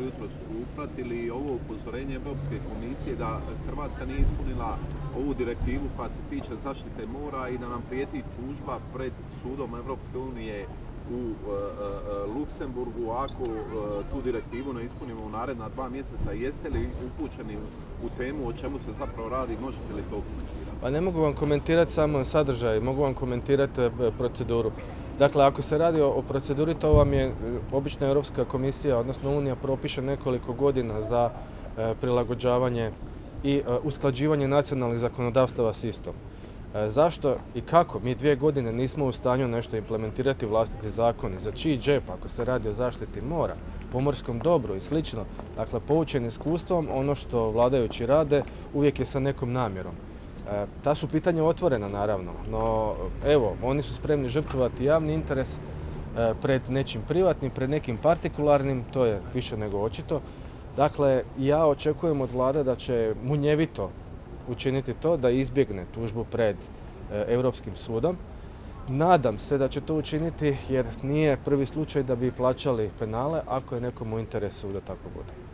jutro su upratili ovo upozorenje Europske komisije da Hrvatska nije ispunila ovu direktivu koja se tiče zaštite mora i da nam prijeti tužba pred sudom Europske unije u e, e, e, Luksemburgu ako tu direktivu ne ispunimo u naredna dva mjeseca. Jeste li upućeni u temu o čemu se zapravo radi? Možete li to komentirati? Pa ne mogu vam komentirati samo sadržaj, mogu vam komentirati proceduru. Dakle, ako se radi o proceduri, to vam je obična Europska komisija, odnosno Unija, propiše nekoliko godina za prilagođavanje i usklađivanje nacionalnih zakonodavstava s istom. E, zašto i kako mi dvije godine nismo u stanju nešto implementirati vlastiti zakoni, za čiji džep ako se radi o zaštiti mora, pomorskom dobru i slično, dakle poučen iskustvom, ono što vladajući rade uvijek je sa nekom namjerom. E, ta su pitanja otvorena naravno, no evo, oni su spremni žrtvovati javni interes e, pred nečim privatnim, pred nekim partikularnim, to je više nego očito. Dakle, ja očekujem od vlade da će munjevito učiniti to da izbjegne tužbu pred e, Europskim sudom. Nadam se da će to učiniti jer nije prvi slučaj da bi plaćali penale ako je nekom u interesu da tako bude.